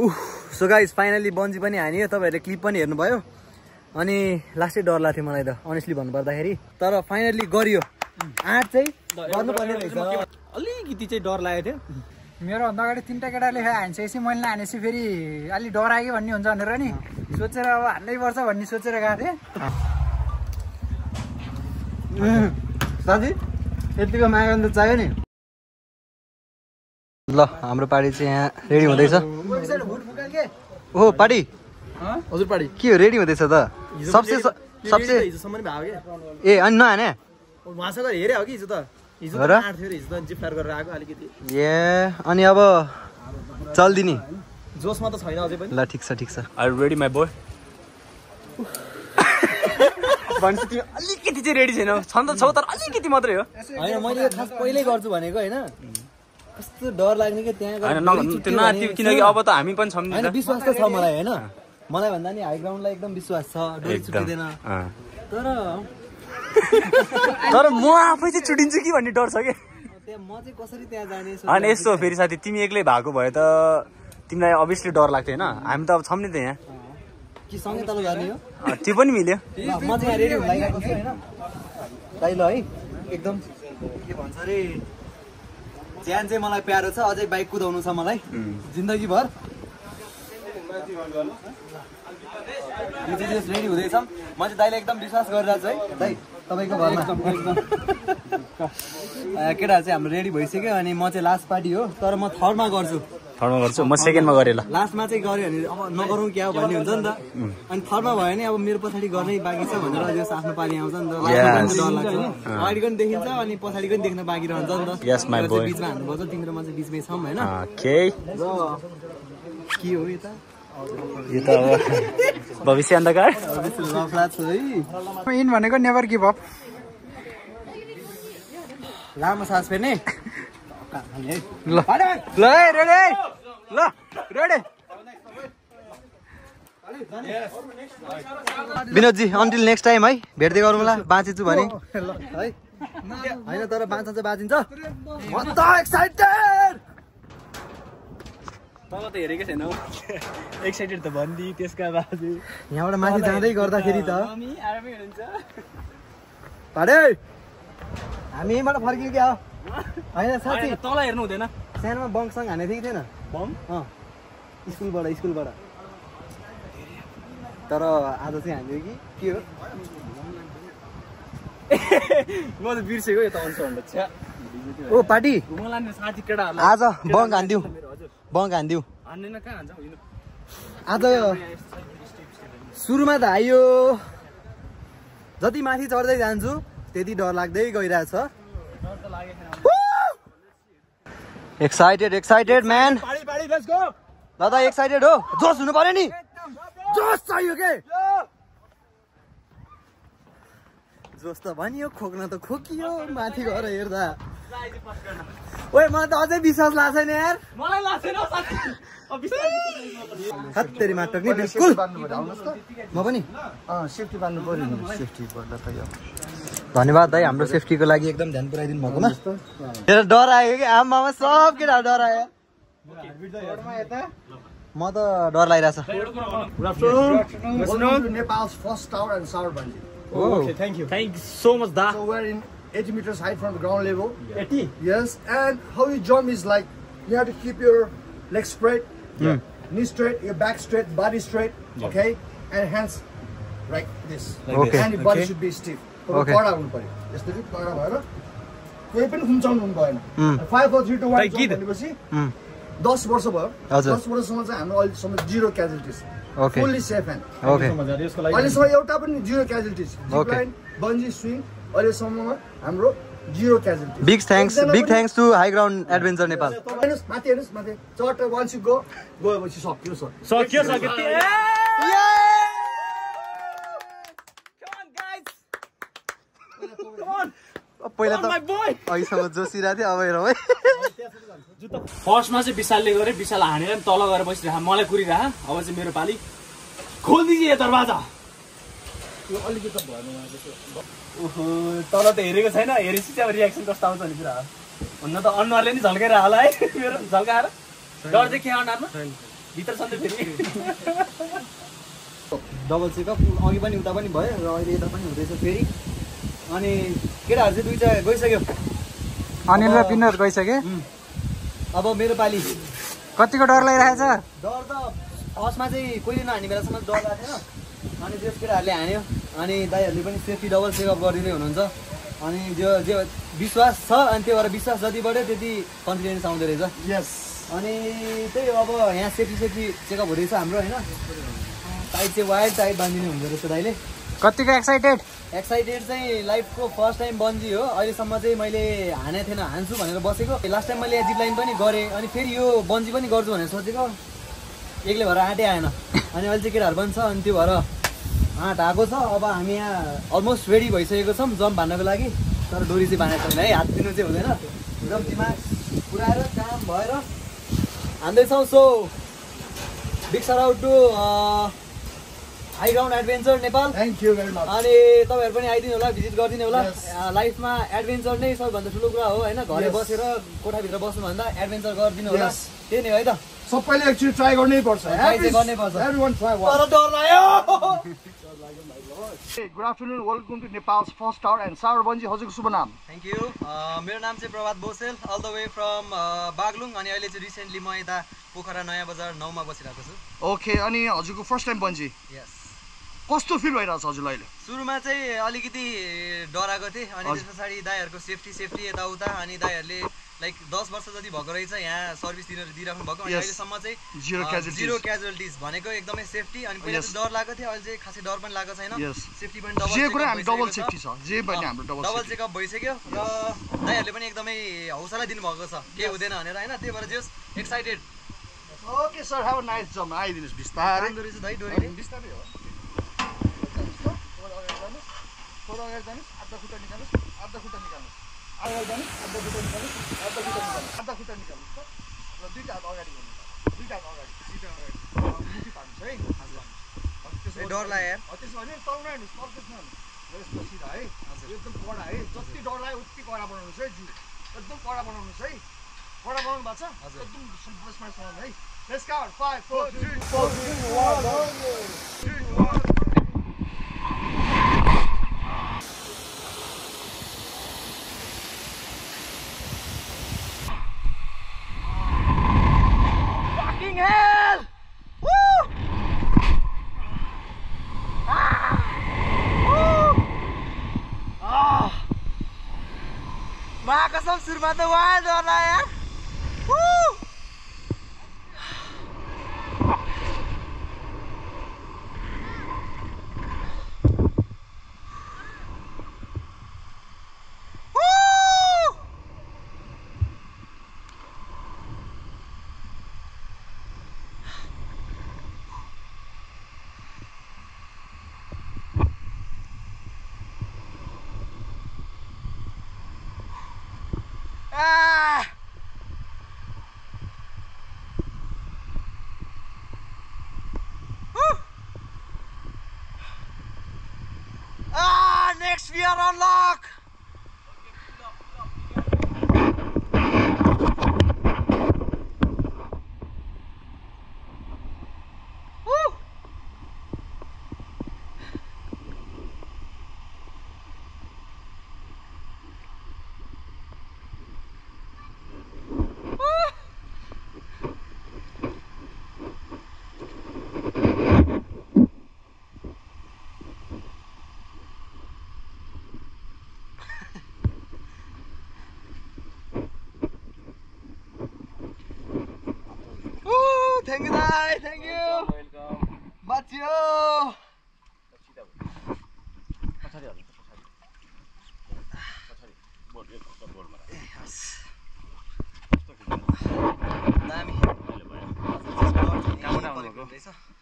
उह so guys finally bungee पनि हानियो तपाईँहरूले क्लिप पनि हेर्नुभयो। अनि लास्टै डर लाग्थ्यो मलाई त अनेस्टली भन्नुपर्दाखेरि। तर फाइनली गरियो। आँट चाहिँ गर्नुपर्ने रहेछ। अलिकति चाहिँ डर लागेको थियो। मेरो भन्दा अगाडि तिनवटा केटाले हानिसकेपछि मैले हानेपछि फेरि अलिक डरायो कि भन्ने हुन्छ भनेर नि सोचेर अब हान्नै पर्छ भन्ने सोचेर गएको थिएँ। साथी यतिको माग त चाहियो नि। ल हाम्रो पार्टी चाहिँ यहाँ रेडी हुँदैछ। ओ पार्टी? हजुर पाडी के हो रेडी हुँदैछ त? सबसे सबसे ए अनि नहाने हो हो अलिकति। ए अनि अब चल्दिनी। जोसमा त छैन अझै पनि। ल ठिक छ ठिक छ। आर रेडी माई बोय भन्छ तिमी अलिकति चाहिँ रेडी छैनौ। छन् त छौ तर अलिकति मात्रै हो। होइन मैले खास पहिल्यै गर्छु भनेको होइन? कस्तो डर लाग्ने कि त्यहाँ किनकि अब त हामी पनि छौँ। विश्वास त छ मलाई होइन? मलाई भन्दा नि हाई ग्राउन्डलाई एकदम विश्वास छ चुटिँदैन अँ। तर तर म आफै चाहिँ छुटिन्छु कि भन्ने डर छ कि? त्यहाँ म चाहिँ कसरी त्यहाँ जाने अनि यस्तो हो फेरि साथी तिमी एक्लै भएको भए त तिमीलाई अभियसली डर लाग्थ्यो होइन? हामी त अब छौँ नि त यहाँ। त्यो पनि मिल्यो। ल है एकदम। के भन्छ अरे ज्यान चाहिँ मलाई प्यारो छ अझै बाइक कुदाउनु छ मलाई। जिन्दगीभर। चाहिँ रेडी हुँदैछ। म चाहिँ दाइले एकदम विश्वास गरिरहेको छु है। दाइ तपाईँको घरमा। अँ, केटाहरू चाहिँ हाम्रो रेडी भइसक्यो अनि म चाहिँ लास्ट पार्टी हो तर म थर्डमा गर्छु। थर्डमा गर्छु। म सेकेन्डमा गरेँ ल। लास्टमा चाहिँ गऱ्यो भने अब नगरौँ क्या हो भन्ने हुन्छ नि त। अनि थर्डमा भयो भने अब मेरो पछाडि गर्नै बाँकी छ भनेर आफ्नो पालि आउँछ नि त। अगाडि पनि देखिन्छ अनि पछाडि पनि देख्न बाँकी रहन्छ नि त. बिचमा हान्नुपर्छ तिम्रो म चाहिँ बिचमै छौँ होइन। के हो यता? यो त अब भविष्य अन्धकार। इन भनेको नेभर गिभ अप। लामो सास फेर्ने। ल। ल। है रेडी ल रेडी। विनोदजी अन्टिल नेक्स्ट टाइम है। भेट्दै गरौँला बाँचेछु भने। है। होइन तर बाँच्छ चाहिँ बाँचिन्छ। म त एक्साइटेड तल त हेरेकै छैन एक्साइटेड त भनिदिए त्यसका बाद। यहाँबाट माथि जाँदै गर्दाखेरि त। भाडे हामी यहीँबाट फर्क्यौँ क्या? होइन साँच्ची तल हेर्नु हुँदैन। सानोमा बङसँग हानेको थियो कि थिएन? बम अँ। स्कुलबाट स्कुलबाट। तर आज चाहिँ हान्यो कि? के हो? म त बिर्सेको यो त छ्या। ओ पार्टी। साथी केटाहरूलाई। आज बङ्क हानिदिउँ। बङ्क हानिदिउँ। हान्दैन कहाँ हान्छ? आज सुरुमा त आइयो। जति माथि चढ्दै जान्छु त्यति डर लाग्दै गइरहेछ। एक्साइटेड एक्साइटेड म्यान दादा एक्साइटेड हो? जोस हुनु पर्यो नि। जोस चाहियो के? जोस त भनियो खोक्न त खोकियो माथि गएर हेर्दा। ओए मलाई त अझै विश्वास लाग्छ नि यार। मलाई लाग्छ हत्तेरी माटक नि बिल्कुल। म पनि। सेफ्टी बान्नु पऱ्यो नि सेफ्टी पर्दा त यो। धन्यवाद दाइ हाम्रो सेफ्टीको लागि एकदम ध्यान पुऱ्याइदिनु भएकोमा मेरो डर आयो कि आमामा सब केटाहरू डर आयो म त डर लागिरहेछ 80 meters height from the ground level. 80 Yes, and how you jump is like you have to keep your legs straight, knee straight, your back straight, body straight, okay, and hands like this. Okay. And your body Okay. should be stiff. कडा हुनु पर्यो यसरी कडा भएर कोही पनि खुम्चाउनु हुनु भएन. Five four three two one. भनेपछि. दस वर्ष भयो। दस वर्षसम्म चाहिँ हाम्रो अहिलेसम्म zero casualties okay fully safe and अहिलेसम्म एउटा पनि जिरो क्याजुलिटिज बन्जी स्विङ अहिलेसम्ममा हाम्रो zero casualties big thanks big thanks to High Ground Adventure Nepal हेर्नुहोस् माथि हेर्नुहोस् माथि। चट वान्स यु गो गएपछि सक्यो सर सक्यो सक्यो। पहिला त अघिसम्म जोसिरहेको थियो अब हेरौँ है। फर्स्टमा चाहिँ विशालले गरे विशाल हानेर नि तल गएर बसिरह मलाई कुरिरह। अब चाहिँ मेरो पालि। खोलिदिए दरवाजा। ओहो तल त हेरेको छैन। हेरेपछि चाहिँ अब रियाक्सन कस्तो आउँछ भने कुरा हुन त अनुहारले नि झल्काएर होला है। मेरो झल्काएर। डर चाहिँ के अनुहारमा भित्र सन्दै फेरि। डबल चेकअप अघि पनि उता पनि भयो र अहिले यता पनि हुँदैछ फेरि। अनि केटाहरू चाहिँ दुईवटा गइसक्यो। अनिल र विनोद गइसके अब मेरो पालि कतिको डर लागिरहेछ? डर त फर्स्टमा चाहिँ कोहीले नहाने बेलासम्म डर लागेको थिएन अनि त्यस केटाहरूले हान्यो। अनि दाईहरूले पनि सेफ्टी डबल चेकअप गरिदिँदै हुनुहुन्छ। अनि जो जो विश्वास छ अनि त्यो भएर विश्वास जति बढ्यो त्यति कन्फिडेन्स आउँदो रहेछ। Yes. अनि त्यही हो, अब यहाँ सेफ्टी सेफ्टी चेकअप हुँदैछ हाम्रो होइन? टाइट चाहिँ वाइल्ड टाइट बाँधिने हुँदो रहेछ दाइले कतिको एक्साइटेड? एक्साइटेड चाहिँ लाइफको फर्स्ट टाइम बन्जी हो। अहिलेसम्म चाहिँ मैले हानेको थिएन हान्छु भनेर बसेको। लास्ट टाइम मैले जिप लाइन पनि गरेँ अनि फेरि यो बन्जी पनि गर्छु भनेर सोचेको। एक्लै भएर आँटै आएन। अनि अहिले चाहिँ केटाहरू पनि छ अनि त्यो भएर आँट आएको छ। अब हामी यहाँ अलमोस्ट रेडी भइसकेको छौँ जम्प हान्नको लागि। तर डोरी चाहिँ बाँधेको छैन है हात दिनु चाहिँ हुँदैन। एकदम दिमाग पुऱ्याएर काम भएर हान्दैछौँ। So big shoutout to High Ground Adventure Nepal Thank you very much. अनि तपाईँहरू पनि आइदिनु होला भिजिट गरिदिनु होला। लाइफमा एडभेन्चर नै सबैभन्दा ठुलो कुरा हो होइन? घरै. बसेर कोठाभित्र बस्नुभन्दा एडभेन्चर गरिदिनु होला. त्यही नै हो है त? सबैले एक्चुअली ट्राई गर्नै पर्छ। गर्नै पर्छ। Afternoon. Welcome to Nepal's first star and Sar Banji हजुरको शुभ नाम। थ्याङ्क यू मेरो नाम चाहिँ Prabhat Bhusal all the way from Baglung. अनि अहिले चाहिँ रिसेन्टली म यता पोखरा नयाँ बजार नौमा बसिरहेको छु। ओके अनि हजुरको फर्स्ट टाइम बन्जी यस कस्तो फिल भइरहेछ हजुरलाई अहिले? सुरुमा चाहिँ अलिकति डराएको थिएँ अनि। त्यस पछाडि दाईहरूको सेफ्टी सेफ्टी यताउता। अनि दाईहरूले लाइक दस वर्ष जति भएको रहेछ यहाँ सर्भिस दिनु दिइराख्नु भएको। अनि. अहिलेसम्म चाहिँ जिरो क्याजुअलिटिज भनेको एकदमै सेफ्टी। अनि पहिला. चाहिँ डर लागेको थियो अहिले चाहिँ खासै डर पनि लागेको छैन. सेफ्टी पनि डबल जे चेकअप कुरा हामी डबल भइसकेको सेफ्टी छ। जे पनि हाम्रो डबल चेकअप भइसक्यो। र दाईहरूले पनि एकदमै हौसला दिनुभएको छ। के हुँदैन भनेर होइन? त्यही भएर जस excited okay sir have nice jump आइदिनुहोस् बिस्तारै। बिस्तारै हो। थोरै अगाडि जानुहोस् आधा खुट्टा निकाल्नुहोस् आधा खुट्टा निकाल्नुहोस् अगाडि जानुहोस् आधा खुट्टा निकाल्नुहोस् आधा खुट्टा निकाल्नुहोस् आधा खुट्टा निकाल्नुहोस् त र दुईवटा हात अगाडि गर्नु दुईवटा हात अगाडि दुईवटा अगाडि मुठी पार्नुहोस् है ए, डर लाग्यो यार। हो, त्यसो भने तल नहिँड्नुहोस् तल त्यसमा सिधा है एकदम कडा है जति डर लाग्यो उति कडा बनाउनुहोस् है जिउ एकदम कडा बनाउनुहोस् है कडा बनाउनु भएको छ हजुर। एकदम है Let's count. Five, four, three, four, three, one, three, महाकसम सुरुमा त वाया डर लाग्यो यार Ah! Woo! Ah, next we are on Thank you, Dai. Thank you. बाँच्यो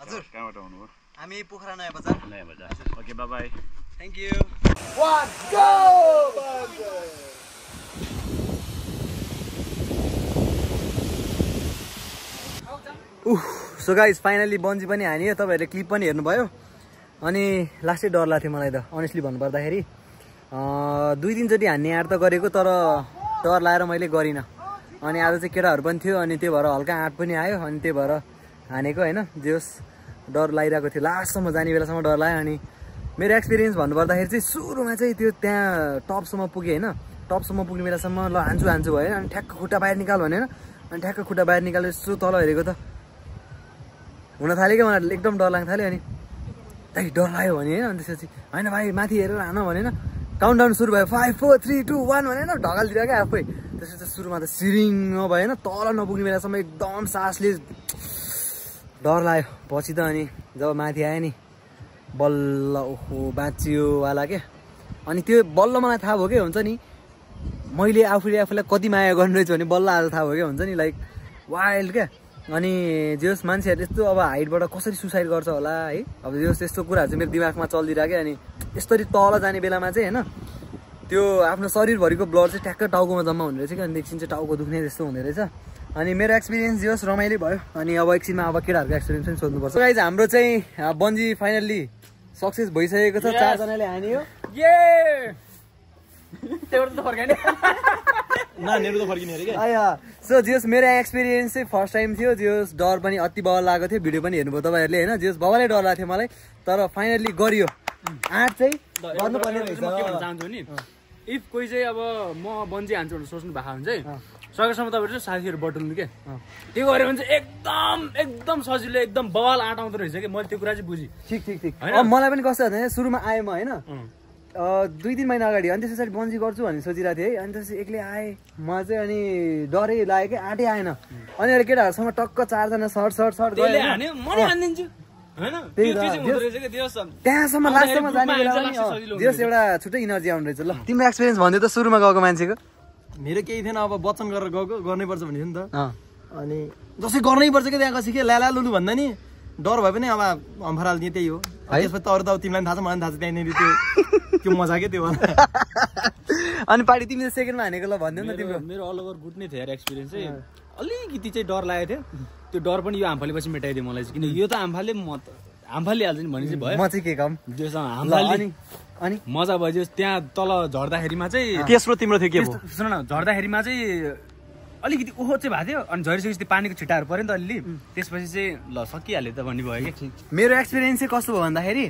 हजुर कहाँबाट आउनुभयो हामी Pokhara Naya Bazar Naya Bazar okay bye thank you uh so guys finally bungee पनि हानियो तपाईँहरूले क्लिप पनि हेर्नुभयो। अनि लास्टै डर लाग्थ्यो मलाई त अनेस्टली भन्नुपर्दाखेरि। दुई तिनचोटि हान्ने आँट त गरेको तर डर लाएर मैले गरिनँ। अनि आज चाहिँ केटाहरू पनि थियो अनि त्यही भएर हल्का आँट पनि आयो अनि त्यही भएर हानेको होइन? जे होस् डर लागिरहेको थियो। लास्टसम्म जाने बेलासम्म डर लाग्यो अनि मेरो एक्सपिरियन्स भन्नुपर्दाखेरि चाहिँ सुरुमा चाहिँ त्यो त्यहाँ टपसम्म पुगेँ होइन? टपसम्म पुग्ने बेलासम्म ल हान्छु हान्छु भयो। अनि ठ्याक्क खुट्टा बाहिर निकाल भनेर अनि ठ्याक्क खुट्टा बाहिर निकालेर यसो तल हेरेको त। हुन थाल्यो क्या मलाई एकदम डर लाग्न थाल्यो अनि दाइ डर लाग्यो भने होइन अनि त्यसपछि होइन भाइ माथि हेरेर हान भनेन काउन्ट डाउन सुरु भयो five four three two one भनेन ढकालतिर क्या आफै। त्यसपछि सुरुमा त सिरिङ भएन तल नपुग्ने बेलासम्म एकदम सासले डर लाग्यो। पछि त अनि जब माथि आयो नि बल्ल ओहो बाँचियो वाला क्या अनि त्यो बल्ल मलाई थाहा भयो क्या हुन्छ नि मैले आफूले आफूलाई कति माया गर्नु रहेछु भने बल्ल आज थाहा भयो क्या हुन्छ नि लाइक वाइल्ड क्या अनि जे होस् मान्छेहरूले यस्तो अब हाइटबाट कसरी सुसाइड गर्छ होला है? अब जे होस् त्यस्तो कुराहरू चाहिँ मेरो दिमागमा चलिदिरहेको क्या अनि यसरी तल जाने बेलामा चाहिँ होइन त्यो आफ्नो शरीरभरिको ब्लड चाहिँ ठ्याक्क टाउकोमा जम्मा हुने रहेछ क्या अनि एकछिन चाहिँ टाउको दुख्ने जस्तो हुने रहेछ। अनि मेरो एक्सपिरियन्स जे होस् रमाइलो भयो अनि अब एकछिनमा अब केटाहरूको एक्सपिरियन्स पनि सोध्नुपर्छ। गाइज हाम्रो चाहिँ बन्जी फाइनल्ली सक्सेस भइसकेको छ चारजनाले हानियो। सो जियोस् मेरो एक्सपिरियन्स चाहिँ फर्स्ट टाइम थियो। जियोस् डर पनि अति बल लागेको थियो। भिडियो पनि हेर्नुभयो तपाईँहरूले होइन? जियोस् बबालै डर लागेको थियो मलाई। तर फाइनल्ली गरियो। आँट चाहिँ गर्नुपर्ने रहेछ चाहन्छु नि इफ कोही चाहिँ अब म बन्जी हान्छु भनेर सोच्नु भएको भने चाहिँ सकेसम्म तपाईँहरू चाहिँ साथीहरू बटुल्नु के? त्यो गऱ्यो भने चाहिँ एकदम एकदम सजिलो एकदम बवाल आँट आउँदो रहेछ कि? मैले त्यो कुरा चाहिँ बुझेँ। ठिक ठिक ठिक। मलाई पनि कस्तो सुरुमा आएँ म होइन? दुई तिन महिना अगाडि अनि त्यस पछाडि बन्जी गर्छु भन्ने सोचिरहेको थिएँ है। अनि त्यसपछि एक्लै आएँ म चाहिँ अनि डरै लाग्यो कि आँटै आएन। अनि अहिले केटाहरूसँग टक्क चारजना सर्ट सर्ट सर्ट त्यहाँसम्म लास्टसम्म जाने हुन्छ। एउटा छुट्टै इनर्जी आउने रहेछ ल। तिम्रो एक्सपिरियन्स भन्दै त सुरुमा गएको मान्छेको? मेरो केही थिएन अब वचन गरेर गएको गर्नैपर्छ भन्ने थियो नि त। अँ। अनि जसै गर्नै पर्छ कि त्यहाँ गएपछि के ल्याला लुलु भन्दा नि डर भए पनि अब हम्फर हालिदिएँ त्यही हो? त्यसपछि त अरू त अब तिमीलाई पनि थाहा छ मलाई पनि थाहा छ त्यहाँनिर त्यो त्यो मजा के त्यो अनि पार्टी तिमीले सेकेन्डमा हानेको ल भनिदियो नि तिम्रो। मेरो मेरो अल ओभर गुड नै थियो यार एक्सपिरियन्स चाहिँ। अलिकति चाहिँ डर लागेको थियो। त्यो डर पनि यो हामफाले पछि मेटाइदियो मलाई चाहिँ। किन यो त हामफाले म त हामफाले हाल्छ नि भने चाहिँ भयो। म चाहिँ के काम? ल, हामफाले अनि मजा भयो त्यहाँ तल झर्दाखेरिमा चाहिँ तेस्रो तिम्रो थियो के सुन न झर्दाखेरिमा चाहिँ अलिकति ओहो चाहिँ भएको थियो। अनि झरिसकेपछि त्यो पानीको छिट्टाहरू पऱ्यो नि त अलिअलि। त्यसपछि चाहिँ ल सकिहाल्यो त भन्ने भयो कि। मेरो एक्सपिरियन्स चाहिँ कस्तो भयो भन्दाखेरि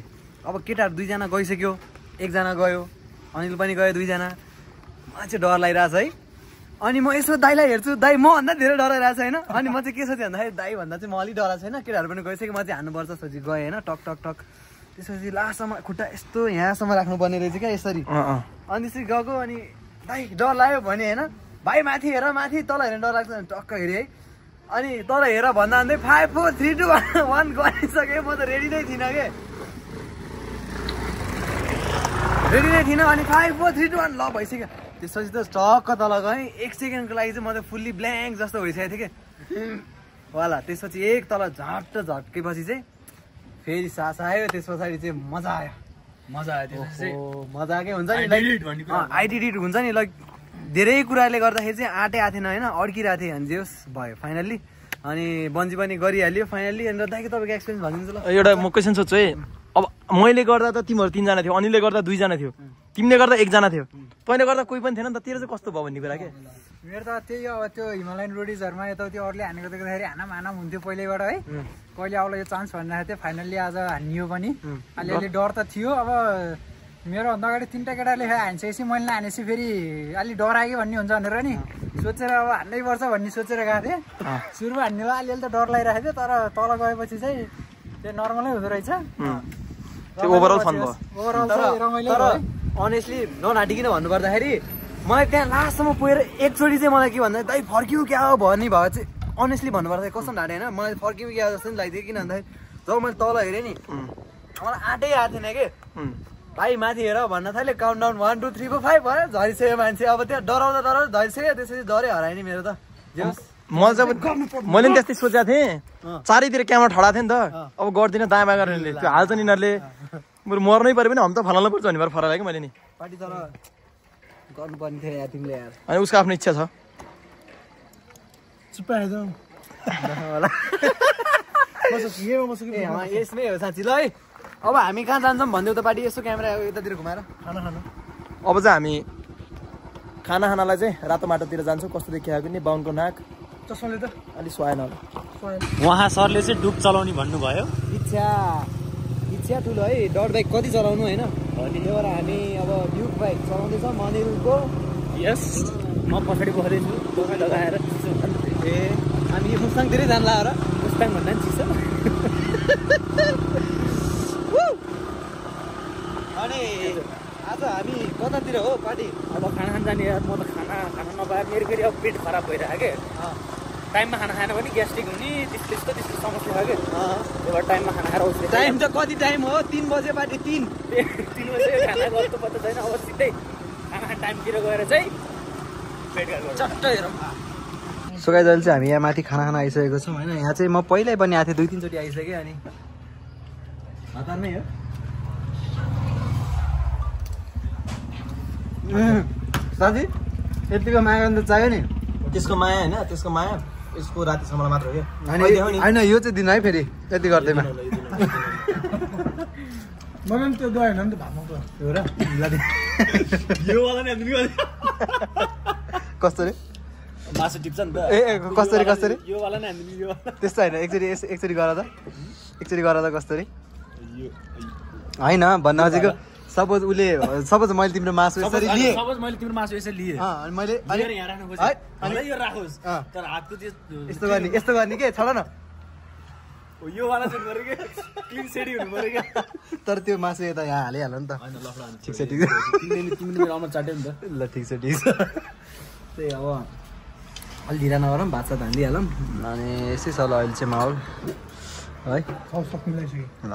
अब केटाहरू दुईजना गइसक्यो। एकजना गयो अनिल पनि गयो दुईजना। मलाई चाहिँ डर लागिरहेछ है। अनि म यसो दाइलाई हेर्छु। दाइ मभन्दा धेरै डराइरहेको छ होइन? अनि म चाहिँ के सोचेँ भन्दाखेरि दाइ भन्दा चाहिँ म अलिक डराएको छैन। केटाहरू पनि गइसक्यो म चाहिँ हान्नुपर्छ सोची गएँ होइन टक टक टक। त्यसपछि लास्टसम्म खुट्टा यस्तो यहाँसम्म राख्नुपर्ने रहेछ क्या यसरी। अनि त्यसरी गएको अनि दाइ डर लाग्यो भने होइन भाइ माथि हेर माथि तल हेरेर डर लाग्छ भने टक्क हेरेँ है। अनि तल हेर भन्दा भन्दै five four three two one गरिसकेँ म त रेडी नै थिइनँ के? रेडी नै थिइनँ अनि five four three two one ल भइसक्यो। त्यसपछि त टक्क तल गएँ। एक सेकेन्डको लागि चाहिँ म त फुल्ली ब्ल्याङ्क जस्तो भइसकेको थिएँ कि। वाला त्यसपछि एक तल झट्ट झट्केपछि चाहिँ फेरि सास आयो। त्यस पछाडि चाहिँ मजा आयो। मजा आयो त्यसपछि चाहिँ। ओ, मजा के हुन्छ नि आइडिडिट हुन्छ नि लाइक धेरै कुराले गर्दाखेरि चाहिँ आँटै आएको थिएन होइन अड्किरहेको थिएँ अनि जे होस् भयो फाइनल्ली अनि बन्जी पनि गरिहाल्यो फाइनल्ली अनि दाइको तपाईँको एक्सपिरियन्स भनिदिनु ल। एउटा म क्वेसन सोध्छु है। अब मैले गर्दा त तिमीहरू तिनजना थियो अनिलले गर्दा दुईजना थियो। तिमीले गर्दा एकजना थियो। तैँले गर्दा कोही पनि थिएन नि त तेरो चाहिँ कस्तो भयो भन्ने कुरा के? मेरो त त्यही अब त्यो हिमालयन रोडिजहरूमा यताउति अरूले हानेको देख्दाखेरि हानाम हानाम हुन्थ्यो पहिल्यैबाट है। कहिले आउला यो चान्स भनिरहेको थियो फाइनल्ली आज हानियो पनि। अलिअलि डर त थियो अब मेरो भन्दा अगाडि तिनवटा केटाले हानिसकेपछि मैले नहानेपछि फेरि अलिक डर आयो कि भन्ने हुन्छ भनेर नि सोचेर अब हान्नै पर्छ भन्ने सोचेर गएको थिएँ। सुरुमा हान्नेलाई अलिअलि त डर लागिरहेको थियो तर तल गएपछि चाहिँ त्यो नर्मलै हुँदो रहेछ। त्यो overall fun भयो। ओभरअल तर। अनेस्टली ननाटिकन भन्नुपर्दाखेरि मलाई त्यहाँ लास्टसम्म पुगेर एकचोटि चाहिँ मलाई के भन्दा दाइ फर्क्यौ क्या हो? भन्ने भयो चाहिँ अनेस्टली भन्नुपर्दाखेरि कस्तो ढाँटे होइन मलाई फर्क्यौ क्या जस्तो नि लाग्थ्यो किन भन्दाखेरि जब मैले तल हेरेँ नि मलाई आँटै आएको थिएन कि। भाइ माथि हेर भन्न थाल्यो। Count down one two three four five भयो। झरिसक्यो मान्छे। अब त्यहाँ डराउँदा डराउँदा झरिसक्यो त्यसपछि डरै हरायो नि मेरो त। जे होस् म जब मैले पनि त्यस्तै सोचेको थिएँ। चारैतिर क्यामेरा ठडा थियो नि त। अब गर्दिनँ दायाँ बायाँ गरेर त्यो हाल्छ नि यिनीहरूले। बरु मर्नै पऱ्यो भने हम त फलाउनु पर्छ भन्ने भएर फरायो कि मैले नि। पार्टी तर गर्नुपर्ने थियो यार तिमीले यार। अनि उसको आफ्नो इच्छा छ। यसमै हो। साँच्ची ल है। अब हामी कहाँ जान्छौँ भनिदेऊ त पार्टी? यसो क्यामेरा यतातिर घुमाएर। खाना खानु। अब चाहिँ हामी खाना खानालाई चाहिँ रातो माटोतिर जान्छौँ। कस्तो देखिएको नि बाहुनको नाक। चस्माले त। अलिक सुहाएन होला। उहाँ सरले चाहिँ डुब चलाउने भन्नुभयो। इच्छा। इच्छा ठुलो है डट बाइक कति चलाउनु होइन? त्यही भएर हामी अब ड्युक बाइक चलाउँदैछौँ मनिलको यस। म पछाडि बस्दैछु तपाईँ लगाएर। ए हामी यो मुस्ताङतिरै जानु लाग्यो र। मुस्ताङ भन्दा पनि चिसो। अनि आज हामी कतातिर हो पार्टी? अब खाना खान जाने यार म त खाना खाना नपाएर मेरो फेरि अब पेट खराब भइरहेको क्या टाइममा खाना खाएन भने ग्यास्ट्रिक हुने त्यस्तो त्यस्तो त्यस्तो समस्या भयो क्या त्यही भएर टाइममा खाना खाएर आउँछु टाइम त कति टाइम हो? तिन बजे पार्टी तिन। तिन बजे खाना गर्नु पत्ता छैन अब सिधै खाना खाने टाइमतिर गएर चाहिँ पेट चट्ट हेरौँ। सो गाइज अहिले चाहिँ हामी यहाँ माथि खाना खाना आइसकेको छौँ होइन? यहाँ चाहिँ म पहिल्यै पनि आएको थिएँ दुई तिनचोटि आइसकेँ अनि हतारमै हो। साथी यतिको माया गर्नु त चाहियो नि। त्यसको माया होइन? त्यसको माया। यसको रातिसम्म मात्र हो क्या? होइन यो चाहिँ दिन है फेरि यति गर्दैमा मैले पनि त्यो गएन नि त भातमा त हो र ल दे। योवाला नि हामी कस्तो रे मासु टिप्छ नि त। ए कसरी कसरी? योवाला नै हामी यो त्यस्तो होइन एकचोटि एकचोटि गर त। एकचोटि गर त कसरी? होइन भन्न खोजेको सपोज उसले सपोज मैले तिम्रो मासु यसरी लिएँ। सपोज मैले तिम्रो मासु यसरी लिएँ। अनि मैले अनि लिएर यहाँ राख्नु खोजेँ। अनि यो राखोस्। तर हातको त्यो यस्तो गर्ने यस्तो गर्ने के? छल न। हो, योवाला चाहिँ पऱ्यो क्या क्लिन सेडी हुनु पऱ्यो क्या तर त्यो मासु यता यहाँ हालिहाल्यो नि त। ठिक छ ठिक छ। तिमीले तिमीले मेरो अमर चाट्यो नि त। ल ठिक छ ठिक छ। त्यही अब अलि ढिला नगरौँ भात सात हालिदिइहालौँ अनि यसै छ ल अहिले चाहिँ माहौल। है। सब सब मिलाइसकेँ। ल।